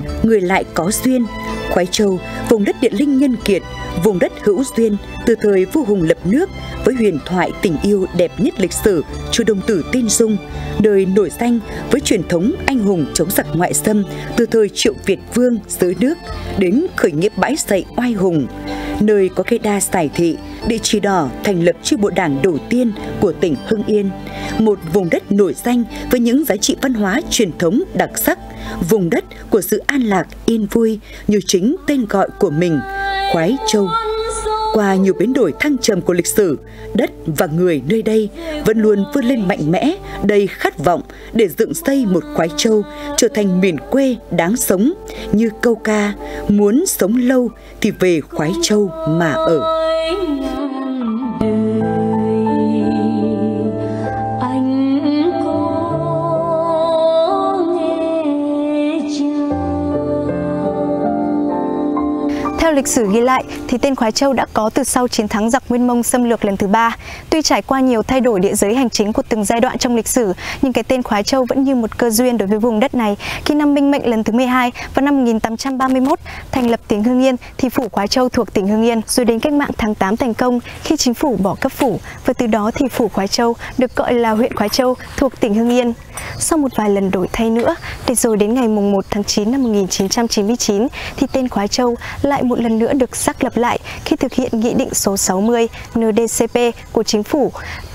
đất người lại có duyên. Khoái Châu, vùng đất địa linh nhân kiệt, vùng đất hữu duyên từ thời vua Hùng lập nước với huyền thoại tình yêu đẹp nhất lịch sử Chu Đông Tử Tiên Dung, nơi nổi danh với truyền thống anh hùng chống giặc ngoại xâm từ thời Triệu Việt Vương dưới nước đến khởi nghĩa bãi dậy oai hùng, nơi có cây đa giải thị, địa chỉ đỏ thành lập chi bộ đảng đầu tiên của tỉnh Hưng Yên, một vùng đất nổi danh với những giá trị văn hóa truyền thống đặc sắc, vùng đất của sự an lạc yên vui như chính tên gọi của mình, Khoái Châu. Qua nhiều biến đổi thăng trầm của lịch sử, đất và người nơi đây vẫn luôn vươn lên mạnh mẽ, đầy khát vọng để dựng xây một khoái châu trở thành miền quê đáng sống như câu ca muốn sống lâu thì về khoái châu mà ở. Theo lịch sử ghi lại thì tên Khoái Châu đã có từ sau chiến thắng giặc Nguyên Mông xâm lược lần thứ ba. Tuy trải qua nhiều thay đổi địa giới hành chính của từng giai đoạn trong lịch sử, nhưng cái tên Khoái Châu vẫn như một cơ duyên đối với vùng đất này. Khi năm Minh Mệnh lần thứ 12 vào năm 1831 thành lập tỉnh Hưng Yên thì phủ Khoái Châu thuộc tỉnh Hưng Yên, rồi đến cách mạng tháng 8 thành công khi chính phủ bỏ cấp phủ và từ đó thì phủ Khoái Châu được gọi là huyện Khoái Châu thuộc tỉnh Hưng Yên. Sau một vài lần đổi thay nữa, để rồi đến ngày mùng 1 tháng 9 năm 1999 thì tên Khoái Châu lại một lần nữa được xác lập lại khi thực hiện Nghị định số 60 NDCP của Chính phủ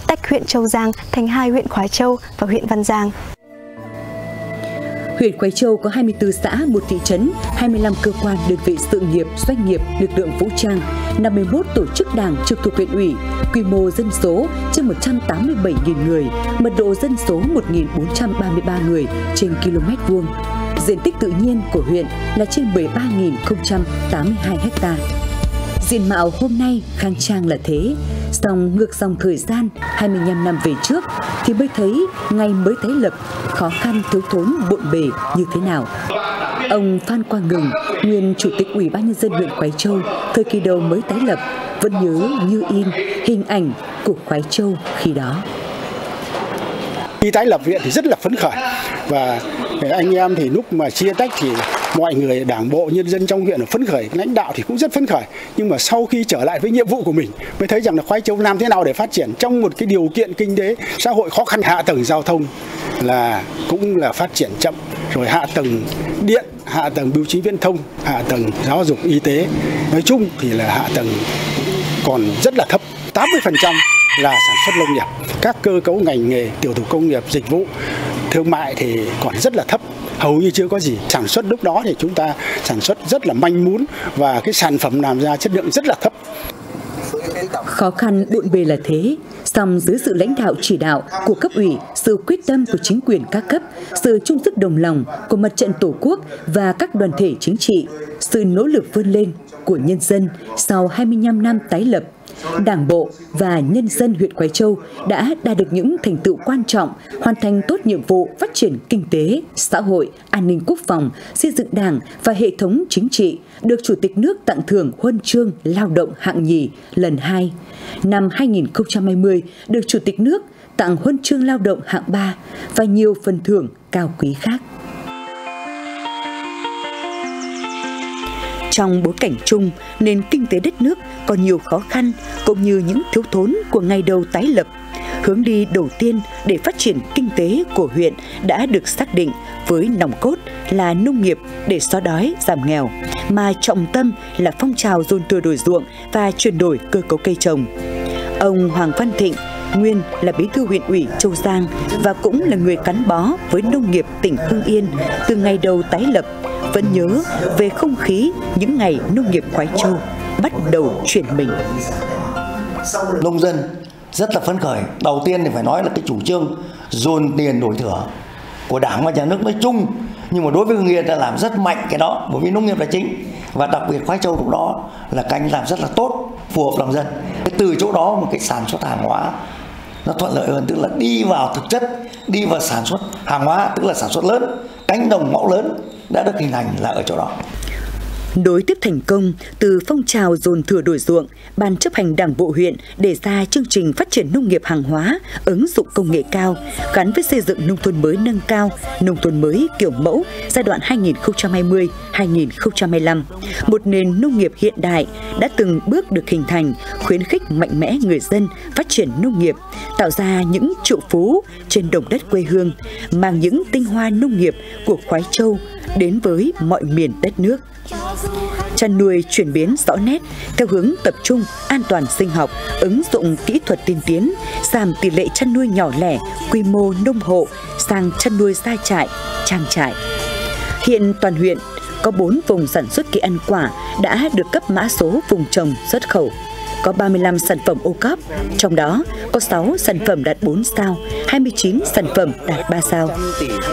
tách huyện Châu Giang thành hai huyện Khói Châu và huyện Văn Giang. Huyện Quế Châu có 24 xã, một thị trấn, 25 cơ quan, đơn vị sự nghiệp, doanh nghiệp, lực lượng vũ trang, 51 tổ chức đảng trực thuộc huyện ủy, quy mô dân số trên 187.000 người, mật độ dân số 1.433 người trên km vuông. Diện tích tự nhiên của huyện là trên 13.082 ha. Diện mạo hôm nay khang trang là thế, song ngược dòng thời gian 25 năm về trước thì mới thấy ngày mới thấy lập khó khăn thiếu thốn bộn bề như thế nào. Ông Phan Quang Ngừng, nguyên chủ tịch Ủy ban nhân dân huyện Quái Châu thời kỳ đầu mới tái lập vẫn nhớ như in hình ảnh của Quái Châu khi đó. Khi tái lập huyện thì rất là phấn khởi và anh em thì lúc mà chia tách thì mọi người, đảng bộ, nhân dân trong huyện là phấn khởi, lãnh đạo thì cũng rất phấn khởi. Nhưng mà sau khi trở lại với nhiệm vụ của mình, mới thấy rằng là khoái châu làm thế nào để phát triển trong một cái điều kiện kinh tế, xã hội khó khăn, hạ tầng giao thông là cũng là phát triển chậm. Rồi hạ tầng điện, hạ tầng bưu chính viễn thông, hạ tầng giáo dục y tế. Nói chung thì là hạ tầng còn rất là thấp. 80% là sản xuất nông nghiệp. Các cơ cấu ngành nghề, tiểu thủ công nghiệp, dịch vụ thương mại thì còn rất là thấp. Hầu như chưa có gì. Sản xuất lúc đó thì chúng ta sản xuất rất là manh mún và cái sản phẩm làm ra chất lượng rất là thấp. Khó khăn bộn bề là thế, song dưới sự lãnh đạo chỉ đạo của cấp ủy, sự quyết tâm của chính quyền các cấp, sự chung sức đồng lòng của mặt trận Tổ quốc và các đoàn thể chính trị, sự nỗ lực vươn lên của nhân dân sau 25 năm tái lập, Đảng bộ và nhân dân huyện Quái Châu đã đạt được những thành tựu quan trọng, hoàn thành tốt nhiệm vụ phát triển kinh tế, xã hội, an ninh quốc phòng, xây dựng đảng và hệ thống chính trị, được Chủ tịch nước tặng thưởng huân chương lao động hạng nhì lần 2. Năm 2020, được Chủ tịch nước tặng huân chương lao động hạng 3 và nhiều phần thưởng cao quý khác. Trong bối cảnh chung, nền kinh tế đất nước còn nhiều khó khăn cũng như những thiếu thốn của ngày đầu tái lập. Hướng đi đầu tiên để phát triển kinh tế của huyện đã được xác định với nòng cốt là nông nghiệp để xóa đói, giảm nghèo, mà trọng tâm là phong trào dồn thừa đổi ruộng và chuyển đổi cơ cấu cây trồng. Ông Hoàng Văn Thịnh, nguyên là bí thư huyện ủy Châu Giang và cũng là người gắn bó với nông nghiệp tỉnh Hưng Yên từ ngày đầu tái lập, vẫn nhớ về không khí những ngày nông nghiệp Khoái Châu bắt đầu chuyển mình. Nông dân rất là phấn khởi. Đầu tiên thì phải nói là cái chủ trương dồn tiền đổi thửa của Đảng và nhà nước nói chung, nhưng mà đối với Hưng Yên đã làm rất mạnh cái đó, bởi vì nông nghiệp là chính và đặc biệt khoái châu lúc đó là canh làm rất là tốt, phù hợp lòng dân từ chỗ đó một cái sản xuất hàng hóa nó thuận lợi hơn, tức là đi vào thực chất, đi vào sản xuất hàng hóa, tức là sản xuất lớn cánh đồng mẫu lớn đã được hình thành là ở chỗ đó. Đối tiếp thành công từ phong trào dồn thừa đổi ruộng, Ban chấp hành Đảng bộ huyện đề ra chương trình phát triển nông nghiệp hàng hóa, ứng dụng công nghệ cao, gắn với xây dựng nông thôn mới nâng cao, nông thôn mới kiểu mẫu giai đoạn 2020-2025. Một nền nông nghiệp hiện đại đã từng bước được hình thành, khuyến khích mạnh mẽ người dân phát triển nông nghiệp, tạo ra những trụ phú trên đồng đất quê hương, mang những tinh hoa nông nghiệp của Khoái Châu đến với mọi miền đất nước. Chăn nuôi chuyển biến rõ nét theo hướng tập trung, an toàn sinh học, ứng dụng kỹ thuật tiên tiến, giảm tỷ lệ chăn nuôi nhỏ lẻ, quy mô nông hộ sang chăn nuôi gia trại, trang trại. Hiện toàn huyện có 4 vùng sản xuất cây ăn quả đã được cấp mã số vùng trồng xuất khẩu có 35 sản phẩm ô cóp, trong đó có 6 sản phẩm đạt 4 sao, 29 sản phẩm đạt 3 sao.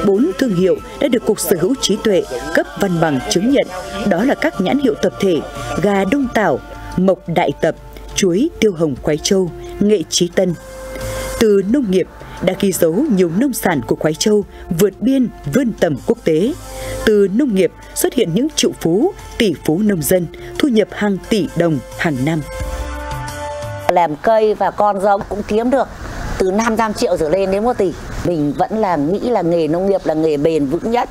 4 thương hiệu đã được Cục Sở hữu trí tuệ cấp văn bằng chứng nhận, đó là các nhãn hiệu tập thể gà Đông Tảo, Mộc Đại Tập, chuối Tiêu Hồng Quái Châu, Nghệ Trí Tân. Từ nông nghiệp đã ghi dấu nhiều nông sản của Quái Châu vượt biên vươn tầm quốc tế. Từ nông nghiệp xuất hiện những triệu phú, tỷ phú nông dân, thu nhập hàng tỷ đồng hàng năm làm cây và con giống cũng kiếm được từ 500 triệu trở lên đến 1 tỷ. Mình vẫn là nghĩ là nghề nông nghiệp là nghề bền vững nhất.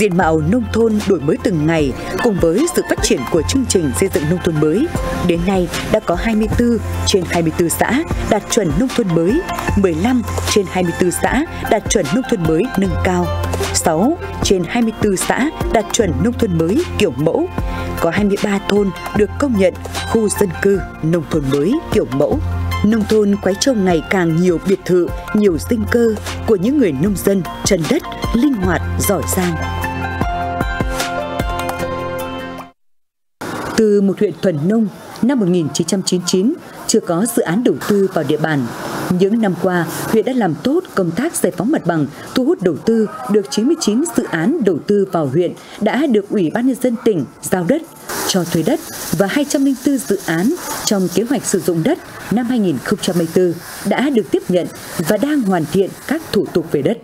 Diện mạo nông thôn đổi mới từng ngày cùng với sự phát triển của chương trình xây dựng nông thôn mới. Đến nay đã có 24 trên 24 xã đạt chuẩn nông thôn mới, 15 trên 24 xã đạt chuẩn nông thôn mới nâng cao, 6 trên 24 xã đạt chuẩn nông thôn mới kiểu mẫu, có 23 thôn được công nhận khu dân cư nông thôn mới kiểu mẫu. Nông thôn Quái Trông ngày càng nhiều biệt thự, nhiều sinh cơ của những người nông dân chân đất, linh hoạt, giỏi giang. Từ một huyện thuần nông, năm 1999 chưa có dự án đầu tư vào địa bàn. Những năm qua, huyện đã làm tốt công tác giải phóng mặt bằng, thu hút đầu tư, được 99 dự án đầu tư vào huyện đã được Ủy ban nhân dân tỉnh giao đất, cho thuê đất và 204 dự án trong kế hoạch sử dụng đất năm 2024 đã được tiếp nhận và đang hoàn thiện các thủ tục về đất.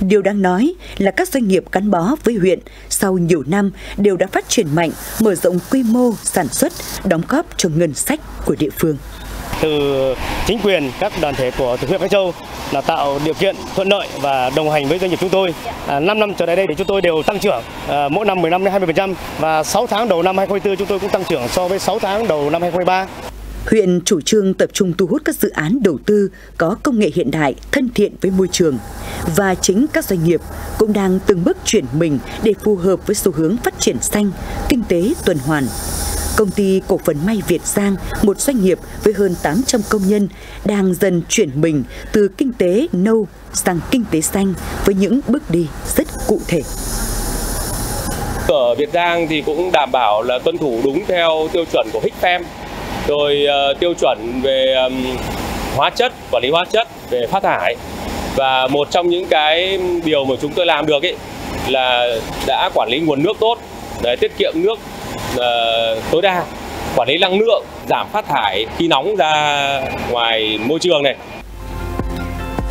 Điều đáng nói là các doanh nghiệp gắn bó với huyện sau nhiều năm đều đã phát triển mạnh, mở rộng quy mô sản xuất, đóng góp cho ngân sách của địa phương từ chính quyền các đoàn thể của huyện Khánh Châu là tạo điều kiện thuận lợi và đồng hành với doanh nghiệp chúng tôi. À, 5 năm trở lại đây thì chúng tôi đều tăng trưởng à, mỗi năm 15 đến 20% và 6 tháng đầu năm 2024 chúng tôi cũng tăng trưởng so với 6 tháng đầu năm 2023. Huyện chủ trương tập trung thu hút các dự án đầu tư có công nghệ hiện đại, thân thiện với môi trường. Và chính các doanh nghiệp cũng đang từng bước chuyển mình để phù hợp với xu hướng phát triển xanh, kinh tế tuần hoàn. Công ty cổ phần may Việt Giang, một doanh nghiệp với hơn 800 công nhân, đang dần chuyển mình từ kinh tế nâu sang kinh tế xanh với những bước đi rất cụ thể. Ở Việt Giang thì cũng đảm bảo là tuân thủ đúng theo tiêu chuẩn của HICFEM rồi uh, tiêu chuẩn về um, hóa chất quản lý hóa chất về phát thải. Và một trong những cái điều mà chúng tôi làm được ấy là đã quản lý nguồn nước tốt để tiết kiệm nước uh, tối đa quản lý năng lượng giảm phát thải khí nóng ra ngoài môi trường này.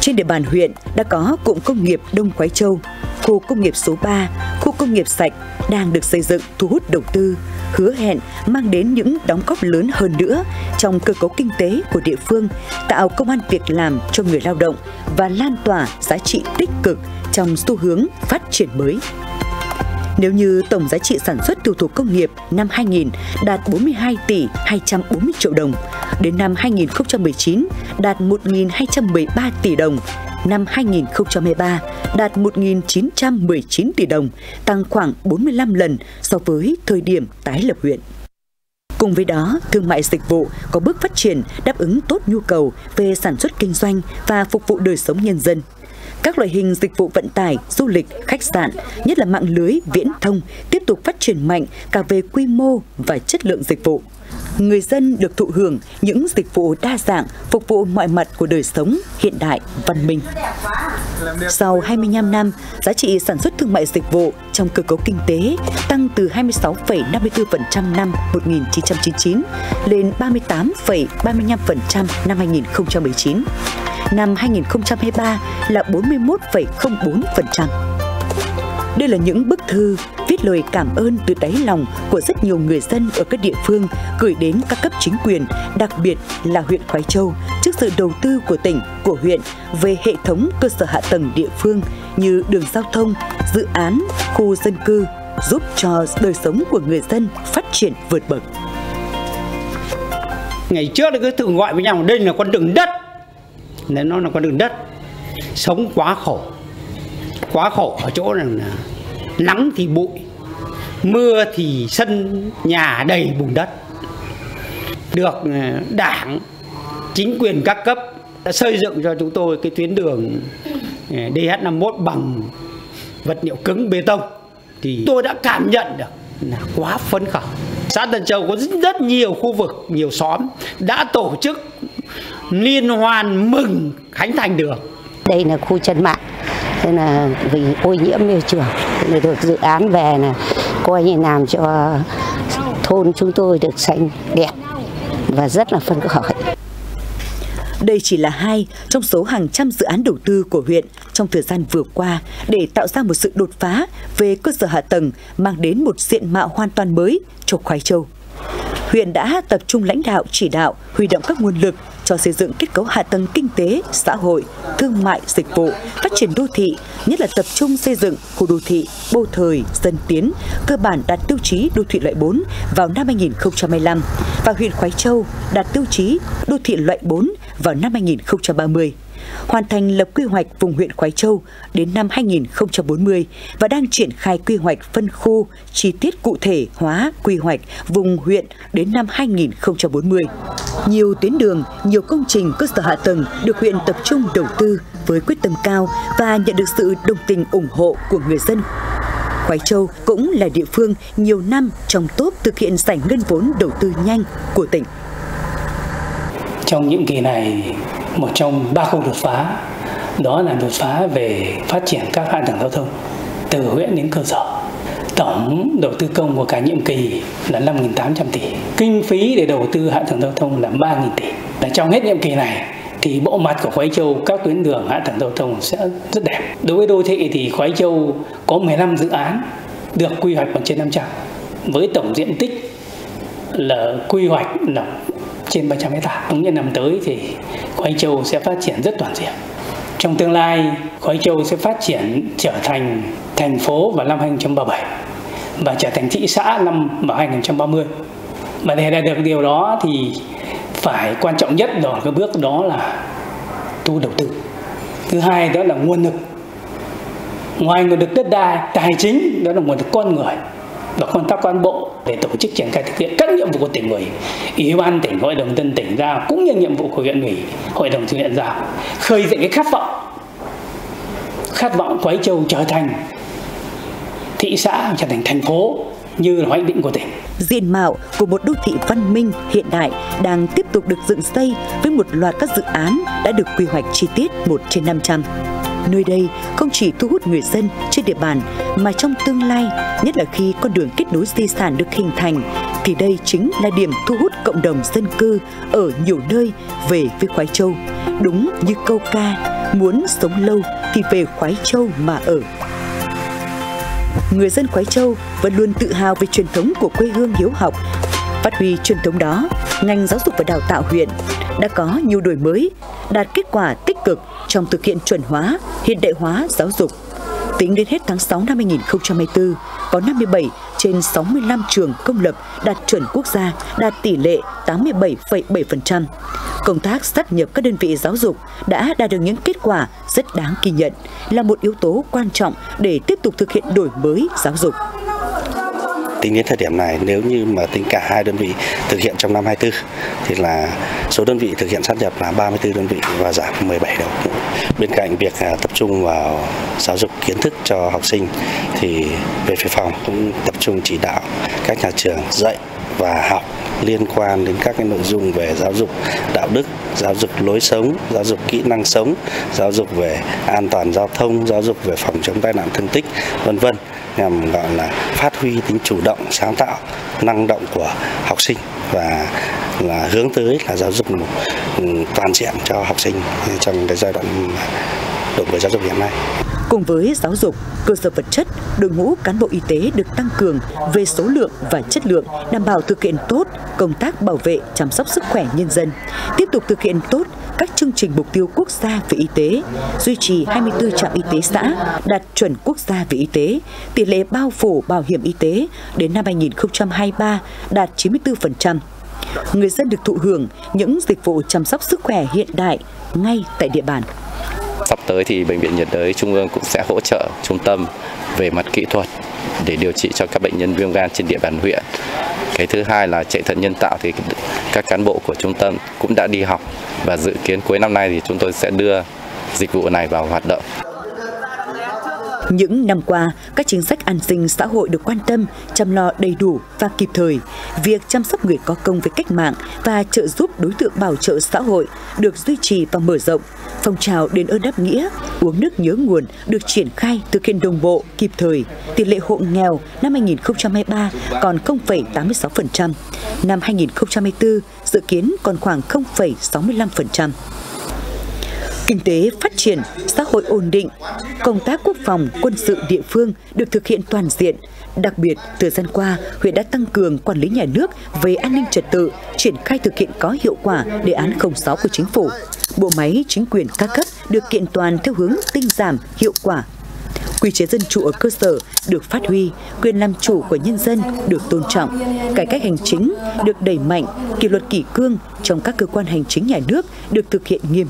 Trên địa bàn huyện đã có cụm công nghiệp Đông Quái Châu, khu công nghiệp số 3, khu công nghiệp sạch đang được xây dựng thu hút đầu tư hứa hẹn mang đến những đóng góp lớn hơn nữa trong cơ cấu kinh tế của địa phương, tạo công an việc làm cho người lao động và lan tỏa giá trị tích cực trong xu hướng phát triển mới. Nếu như tổng giá trị sản xuất tiêu thụ công nghiệp năm 2000 đạt 42 tỷ 240 triệu đồng, đến năm 2019 đạt 1.213 tỷ đồng, năm 2023 đạt 1.919 tỷ đồng, tăng khoảng 45 lần so với thời điểm tái lập huyện. Cùng với đó, thương mại dịch vụ có bước phát triển đáp ứng tốt nhu cầu về sản xuất kinh doanh và phục vụ đời sống nhân dân. Các loại hình dịch vụ vận tải, du lịch, khách sạn, nhất là mạng lưới, viễn thông tiếp tục phát triển mạnh cả về quy mô và chất lượng dịch vụ người dân được thụ hưởng những dịch vụ đa dạng phục vụ mọi mặt của đời sống hiện đại, văn minh. Sau 25 năm, giá trị sản xuất thương mại dịch vụ trong cơ cấu kinh tế tăng từ 26,54% năm 1999 lên 38,35% năm 2019. Năm 2023 là 41,04%. Đây là những bức thư lời cảm ơn từ đáy lòng của rất nhiều người dân ở các địa phương gửi đến các cấp chính quyền, đặc biệt là huyện Khói Châu trước sự đầu tư của tỉnh, của huyện về hệ thống cơ sở hạ tầng địa phương như đường giao thông, dự án, khu dân cư giúp cho đời sống của người dân phát triển vượt bậc. Ngày trước thì cứ thường gọi với nhau đây là con đường đất. Nên nó là con đường đất. Sống quá khổ. Quá khổ ở chỗ là nắng thì bụi mưa thì sân nhà đầy bùn đất. Được ờ, đảng, chính quyền các cấp đã xây dựng cho chúng tôi cái tuyến đường ờ, DH51 bằng vật liệu cứng bê tông. Thì tôi đã cảm nhận được là quá phấn khởi. Xã Tân Châu có rất nhiều khu vực, nhiều xóm đã tổ chức liên hoan mừng khánh thành đường đây là khu chân mạng nên là vì ô nhiễm môi trường. Nên được dự án về là coi như làm cho ờ, thôn chúng tôi được xanh đẹp và rất là phấn khởi. Đây chỉ là hai trong số hàng trăm dự án đầu tư của huyện trong thời gian vừa qua để tạo ra một sự đột phá về cơ sở hạ tầng, mang đến một diện mạo hoàn toàn mới cho Khoái Châu. Huyện đã tập trung lãnh đạo chỉ đạo, huy động các nguồn lực cho xây dựng kết cấu hạ tầng kinh tế, xã hội, thương mại, dịch vụ, phát triển đô thị, nhất là tập trung xây dựng khu đô thị Bô Thời, Dân Tiến, cơ bản đạt tiêu chí đô thị loại 4 vào năm 2025 và huyện Khoái Châu đạt tiêu chí đô thị loại 4 vào năm 2030 hoàn thành lập quy hoạch vùng huyện Khói Châu đến năm 2040 và đang triển khai quy hoạch phân khu chi tiết cụ thể hóa quy hoạch vùng huyện đến năm 2040. Nhiều tuyến đường, nhiều công trình cơ sở hạ tầng được huyện tập trung đầu tư với quyết tâm cao và nhận được sự đồng tình ủng hộ của người dân Khói Châu cũng là địa phương nhiều năm trong top thực hiện giải ngân vốn đầu tư nhanh của tỉnh. Trong những kỳ này, một trong ba khâu đột phá đó là đột phá về phát triển các hạ tầng giao thông từ huyện đến cơ sở. Tổng đầu tư công của cả nhiệm kỳ là 5.800 tỷ. Kinh phí để đầu tư hạ tầng giao thông là 3.000 tỷ. Là trong hết nhiệm kỳ này thì bộ mặt của Khói Châu các tuyến đường hạ tầng giao thông sẽ rất đẹp. Đối với đô thị thì Khói Châu có 15 dự án được quy hoạch bằng trên 500 với tổng diện tích là quy hoạch là trên 300 hecta. Trong những năm tới thì khoai Châu sẽ phát triển rất toàn diện. Trong tương lai, khoai Châu sẽ phát triển trở thành thành phố vào năm 2037 và trở thành thị xã năm vào 2030. Và để đạt được điều đó thì phải quan trọng nhất đó cái bước đó là thu đầu tư. Thứ hai đó là nguồn lực. Ngoài nguồn lực đất đai, tài chính đó là nguồn lực con người và công tác cán bộ để tổ chức triển khai thực hiện các nhiệm vụ của tỉnh ủy, ủy ban tỉnh, hội đồng dân tỉnh giao cũng như nhiệm vụ của huyện ủy, hội đồng thực hiện giao khơi dậy cái khát vọng khát vọng Quái Châu trở thành thị xã, trở thành thành phố như là hoạch định của tỉnh. Diện mạo của một đô thị văn minh hiện đại đang tiếp tục được dựng xây với một loạt các dự án đã được quy hoạch chi tiết 1 trên 500. Nơi đây không chỉ thu hút người dân trên địa bàn mà trong tương lai, nhất là khi con đường kết nối di sản được hình thành, thì đây chính là điểm thu hút cộng đồng dân cư ở nhiều nơi về với Khoái Châu. Đúng như câu ca, muốn sống lâu thì về Khoái Châu mà ở. Người dân Khoái Châu vẫn luôn tự hào về truyền thống của quê hương hiếu học. Phát huy truyền thống đó, ngành giáo dục và đào tạo huyện đã có nhiều đổi mới, đạt kết quả tích cực trong thực hiện chuẩn hóa, hiện đại hóa giáo dục. Tính đến hết tháng 6 năm 2024, có 57 trên 65 trường công lập đạt chuẩn quốc gia, đạt tỷ lệ 87,7%. Công tác sát nhập các đơn vị giáo dục đã đạt được những kết quả rất đáng ghi nhận, là một yếu tố quan trọng để tiếp tục thực hiện đổi mới giáo dục tính đến thời điểm này nếu như mà tính cả hai đơn vị thực hiện trong năm 24 thì là số đơn vị thực hiện sát nhập là 34 đơn vị và giảm 17 đầu. Bên cạnh việc à, tập trung vào giáo dục kiến thức cho học sinh thì về phía phòng cũng tập trung chỉ đạo các nhà trường dạy và học liên quan đến các cái nội dung về giáo dục đạo đức, giáo dục lối sống, giáo dục kỹ năng sống, giáo dục về an toàn giao thông, giáo dục về phòng chống tai nạn thương tích, vân vân nhằm gọi là phát huy tính chủ động, sáng tạo, năng động của học sinh và là hướng tới là giáo dục ừ, toàn diện cho học sinh trong cái giai đoạn đổi mới giáo dục hiện nay. Cùng với giáo dục, cơ sở vật chất, đội ngũ cán bộ y tế được tăng cường về số lượng và chất lượng, đảm bảo thực hiện tốt công tác bảo vệ chăm sóc sức khỏe nhân dân, tiếp tục thực hiện tốt các chương trình mục tiêu quốc gia về y tế, duy trì 24 trạm y tế xã đạt chuẩn quốc gia về y tế, tỷ lệ bao phủ bảo hiểm y tế đến năm 2023 đạt 94%. Người dân được thụ hưởng những dịch vụ chăm sóc sức khỏe hiện đại ngay tại địa bàn. Sắp tới thì Bệnh viện nhiệt đới Trung ương cũng sẽ hỗ trợ trung tâm về mặt kỹ thuật để điều trị cho các bệnh nhân viêm gan trên địa bàn huyện. Cái thứ hai là chạy thận nhân tạo thì các cán bộ của trung tâm cũng đã đi học và dự kiến cuối năm nay thì chúng tôi sẽ đưa dịch vụ này vào hoạt động. Những năm qua, các chính sách an sinh xã hội được quan tâm, chăm lo đầy đủ và kịp thời. Việc chăm sóc người có công với cách mạng và trợ giúp đối tượng bảo trợ xã hội được duy trì và mở rộng. Phong trào đền ơn đáp nghĩa, uống nước nhớ nguồn được triển khai thực hiện đồng bộ, kịp thời. Tỷ lệ hộ nghèo năm 2023 còn 0,86%, năm 2024 dự kiến còn khoảng 0,65% kinh tế phát triển, xã hội ổn định, công tác quốc phòng, quân sự địa phương được thực hiện toàn diện. Đặc biệt, thời gian qua, huyện đã tăng cường quản lý nhà nước về an ninh trật tự, triển khai thực hiện có hiệu quả đề án 06 của chính phủ. Bộ máy chính quyền các cấp được kiện toàn theo hướng tinh giảm, hiệu quả, quy chế dân chủ ở cơ sở được phát huy, quyền làm chủ của nhân dân được tôn trọng, cải cách hành chính được đẩy mạnh, kỷ luật kỷ cương trong các cơ quan hành chính nhà nước được thực hiện nghiêm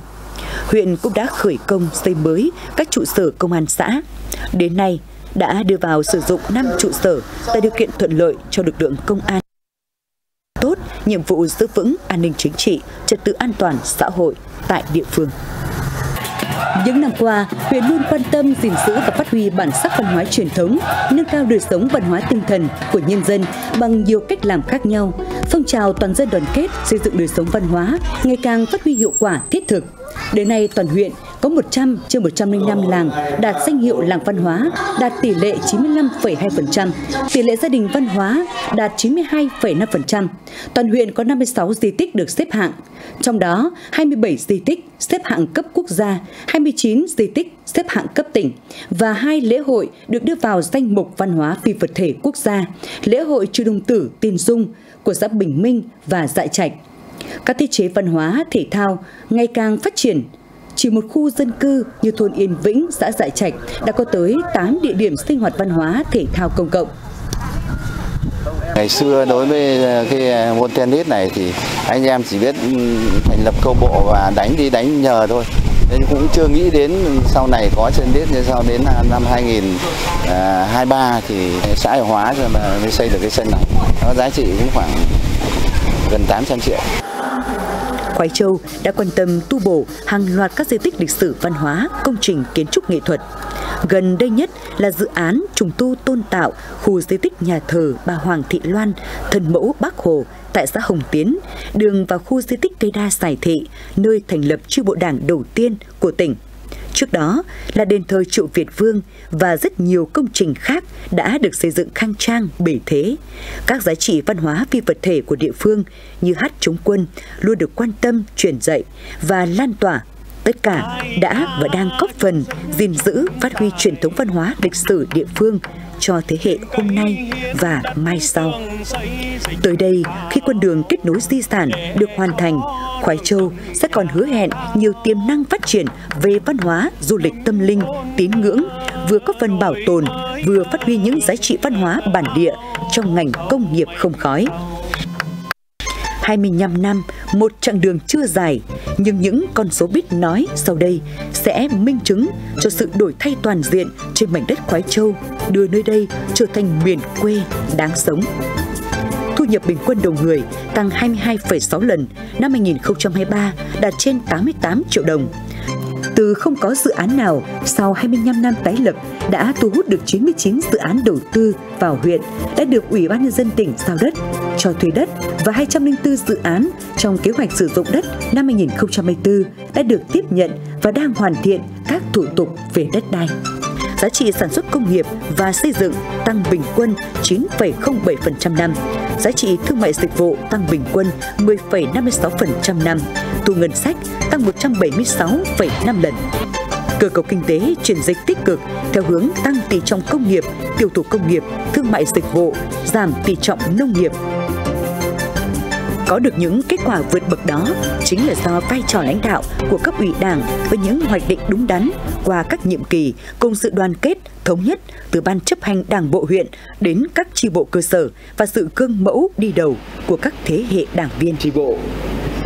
huyện cũng đã khởi công xây mới các trụ sở công an xã. Đến nay, đã đưa vào sử dụng 5 trụ sở tạo điều kiện thuận lợi cho lực lượng công an tốt nhiệm vụ giữ vững an ninh chính trị, trật tự an toàn xã hội tại địa phương. Những năm qua, huyện luôn quan tâm gìn giữ và phát huy bản sắc văn hóa truyền thống, nâng cao đời sống văn hóa tinh thần của nhân dân bằng nhiều cách làm khác nhau. Phong trào toàn dân đoàn kết xây dựng đời sống văn hóa ngày càng phát huy hiệu quả thiết thực. Đến nay, toàn huyện có 100 trên 105 làng đạt danh hiệu làng văn hóa, đạt tỷ lệ 95,2%, tỷ lệ gia đình văn hóa đạt 92,5%. Toàn huyện có 56 di tích được xếp hạng, trong đó 27 di tích xếp hạng cấp quốc gia, 29 di tích xếp hạng cấp tỉnh và hai lễ hội được đưa vào danh mục văn hóa phi vật thể quốc gia, lễ hội Chư đông Tử Tiên Dung của xã Bình Minh và Dại Trạch. Các thiết chế văn hóa, thể thao ngày càng phát triển, chỉ một khu dân cư như thôn Yên Vĩnh, xã Dại Trạch đã có tới 8 địa điểm sinh hoạt văn hóa thể thao công cộng. Ngày xưa đối với ờ, cái ờ, môn tennis này thì anh em chỉ biết ừ, thành lập câu bộ và đánh đi đánh nhờ thôi. Nên cũng chưa nghĩ đến sau này có chân tennis như sau đến à, năm 2023 à, thì xã hội hóa rồi mà mới xây được cái sân này. Nó giá trị cũng khoảng gần 800 triệu. Khoái Châu đã quan tâm tu bổ hàng loạt các di tích lịch sử văn hóa, công trình kiến trúc nghệ thuật. Gần đây nhất là dự án trùng tu tôn tạo khu di tích nhà thờ bà Hoàng Thị Loan, thân mẫu Bác Hồ tại xã Hồng Tiến, đường vào khu di tích cây đa Sài Thị, nơi thành lập chi bộ đảng đầu tiên của tỉnh. Trước đó là đền thờ Triệu Việt Vương và rất nhiều công trình khác đã được xây dựng khang trang, bể thế. Các giá trị văn hóa phi vật thể của địa phương như hát chống quân luôn được quan tâm, truyền dạy và lan tỏa tất cả đã và đang góp phần gìn giữ phát huy truyền thống văn hóa lịch sử địa phương cho thế hệ hôm nay và mai sau. Tới đây, khi con đường kết nối di sản được hoàn thành, Khoái Châu sẽ còn hứa hẹn nhiều tiềm năng phát triển về văn hóa, du lịch tâm linh, tín ngưỡng, vừa có phần bảo tồn, vừa phát huy những giá trị văn hóa bản địa trong ngành công nghiệp không khói. 25 năm, một chặng đường chưa dài, nhưng những con số biết nói sau đây sẽ minh chứng cho sự đổi thay toàn diện trên mảnh đất Khoái Châu, đưa nơi đây trở thành miền quê đáng sống. Thu nhập bình quân đầu người tăng 22,6 lần, năm 2023 đạt trên 88 triệu đồng. Từ không có dự án nào, sau 25 năm tái lập đã thu hút được 99 dự án đầu tư vào huyện, đã được Ủy ban Nhân dân tỉnh giao đất, cho thuê đất và 204 dự án trong kế hoạch sử dụng đất năm 2024 đã được tiếp nhận và đang hoàn thiện các thủ tục về đất đai. Giá trị sản xuất công nghiệp và xây dựng tăng bình quân 9,07% năm, giá trị thương mại dịch vụ tăng bình quân 10,56% năm, thu ngân sách tăng 176,5 lần. Cơ cấu kinh tế chuyển dịch tích cực theo hướng tăng tỷ trọng công nghiệp, tiêu thụ công nghiệp, thương mại dịch vụ, giảm tỷ trọng nông nghiệp, có được những kết quả vượt bậc đó chính là do vai trò lãnh đạo của cấp ủy Đảng với những hoạch định đúng đắn qua các nhiệm kỳ cùng sự đoàn kết thống nhất từ ban chấp hành Đảng bộ huyện đến các chi bộ cơ sở và sự gương mẫu đi đầu của các thế hệ đảng viên. Chi bộ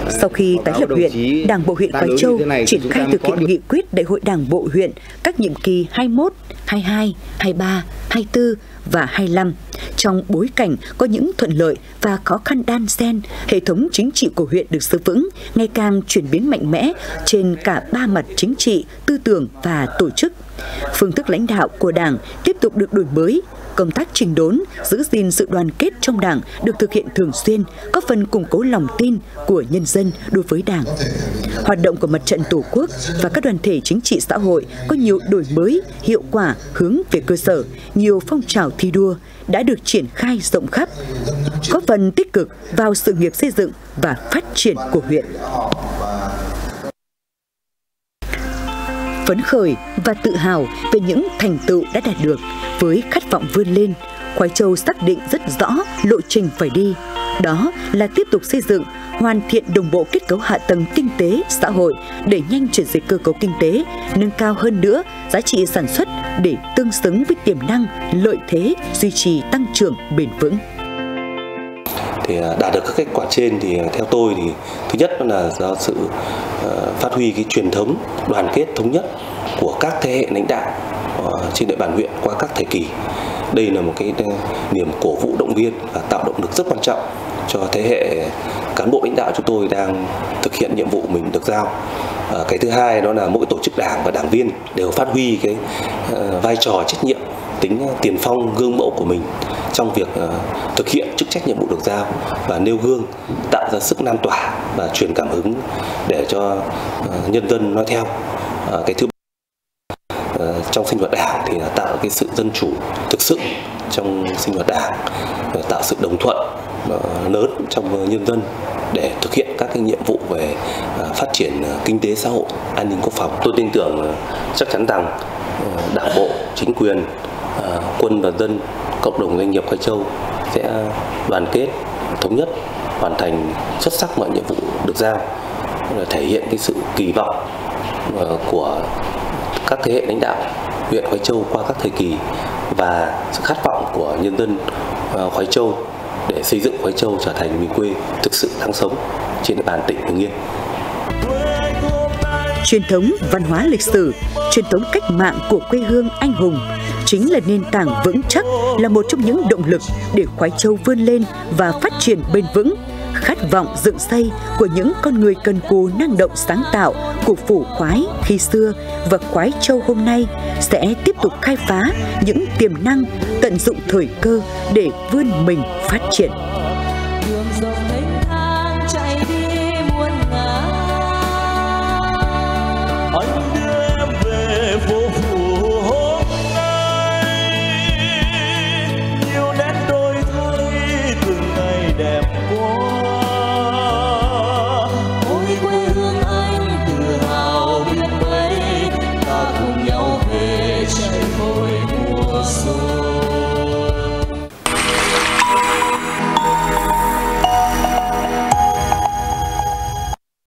sau khi tái lập huyện, Đảng bộ huyện Quái Châu triển khai thực hiện nghị quyết Đại hội Đảng bộ huyện các nhiệm kỳ 21, 22, 23, 24 và 25. Trong bối cảnh có những thuận lợi và khó khăn đan xen, hệ thống chính trị của huyện được giữ vững, ngày càng chuyển biến mạnh mẽ trên cả ba mặt chính trị, tư tưởng và tổ chức. Phương thức lãnh đạo của Đảng tiếp tục được đổi mới, công tác trình đốn, giữ gìn sự đoàn kết trong Đảng được thực hiện thường xuyên, góp phần củng cố lòng tin của nhân dân đối với Đảng. Hoạt động của Mặt trận Tổ quốc và các đoàn thể chính trị xã hội có nhiều đổi mới, hiệu quả hướng về cơ sở, nhiều phong trào thi đua đã được triển khai rộng khắp, góp phần tích cực vào sự nghiệp xây dựng và phát triển của huyện phấn khởi và tự hào về những thành tựu đã đạt được. Với khát vọng vươn lên, khoái châu xác định rất rõ lộ trình phải đi. Đó là tiếp tục xây dựng, hoàn thiện đồng bộ kết cấu hạ tầng kinh tế, xã hội để nhanh chuyển dịch cơ cấu kinh tế, nâng cao hơn nữa giá trị sản xuất để tương xứng với tiềm năng, lợi thế duy trì tăng trưởng bền vững thì à, đạt được các kết quả trên thì à, theo tôi thì thứ nhất là do sự ờ, phát huy cái truyền thống đoàn kết thống nhất của các thế hệ lãnh đạo ờ, trên địa bàn huyện qua các thời kỳ. Đây là một cái ờ, niềm cổ vũ động viên và tạo động lực rất quan trọng cho thế hệ cán bộ lãnh đạo chúng tôi đang thực hiện nhiệm vụ mình được giao. Cái thứ hai đó là mỗi tổ chức đảng và đảng viên đều phát huy cái vai trò trách nhiệm tính ờ, tiền phong, gương mẫu của mình trong việc ờ, thực hiện chức trách nhiệm vụ được giao và nêu gương, tạo ra sức lan tỏa và truyền cảm hứng để cho ờ, nhân dân nói theo. Cái thứ trong sinh hoạt đảng thì là tạo cái sự dân chủ thực sự trong sinh hoạt đảng tạo sự đồng thuận lớn trong nhân dân để thực hiện các cái nhiệm vụ về phát triển kinh tế xã hội, an ninh quốc phòng. Tôi tin tưởng chắc chắn rằng đảng bộ, chính quyền Ờ, quân và dân cộng đồng doanh nghiệp Khai Châu sẽ đoàn kết thống nhất hoàn thành xuất sắc mọi nhiệm vụ được giao thể hiện cái sự kỳ vọng ờ, của các thế hệ lãnh đạo huyện Khói Châu qua các thời kỳ và sự khát vọng của nhân dân ờ, Khói Châu để xây dựng Khói Châu trở thành miền quê thực sự đáng sống trên địa bàn tỉnh Hưng Yên. Truyền thống văn hóa lịch sử, truyền thống cách mạng của quê hương anh hùng chính là nền tảng vững chắc, là một trong những động lực để Khoái Châu vươn lên và phát triển bền vững. Khát vọng dựng xây của những con người cần cù năng động sáng tạo của phủ khoái khi xưa và Khoái Châu hôm nay sẽ tiếp tục khai phá những tiềm năng, tận dụng thời cơ để vươn mình phát triển. Đường dòng